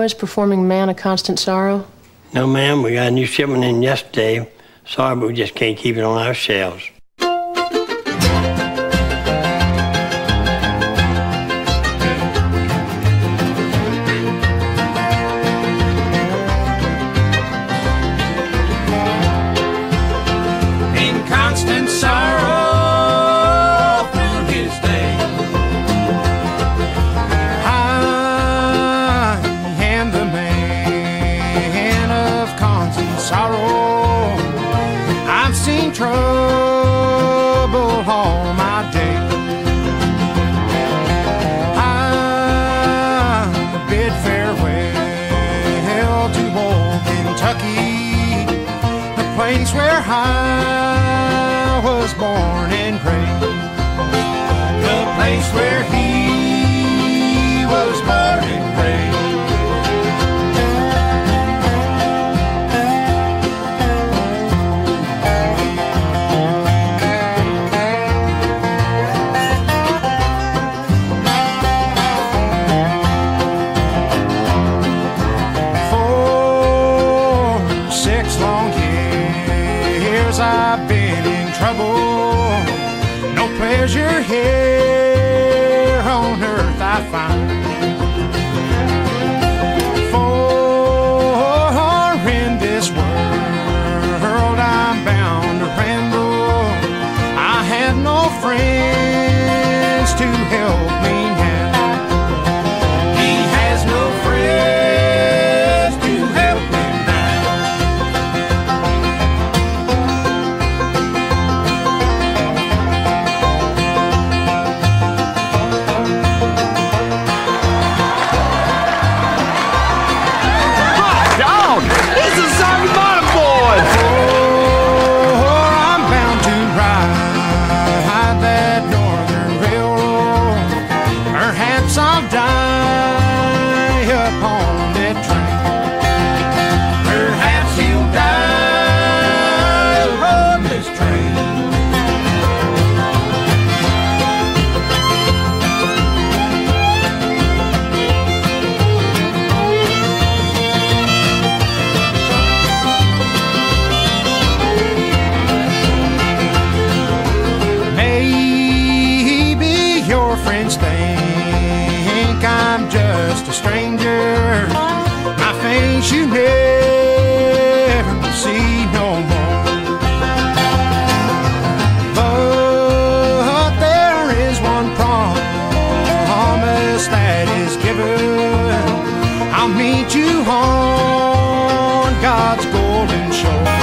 Was performing Man of Constant Sorrow? No, ma'am. We got a new shipment in yesterday. Sorry, but we just can't keep it on our shelves. Place where I was born and raised, the place where he pleasure here on earth I find. For in this world I'm bound to ramble. I have no friends to help me die stranger. My face you never will see no more. But there is one promise that is given. I'll meet you on God's golden shore.